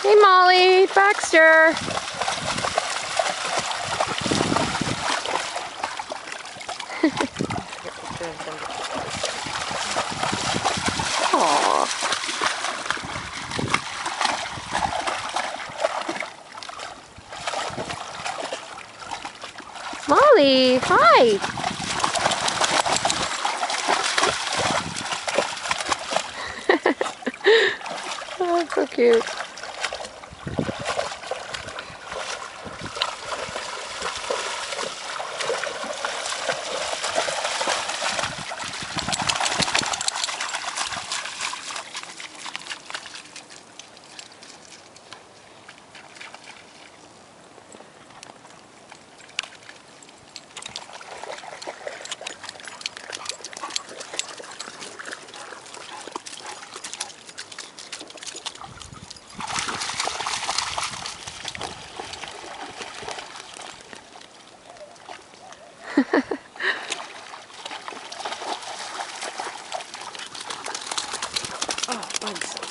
Hey Molly, Baxter. Molly, hi. oh, so cute. oh, bugs.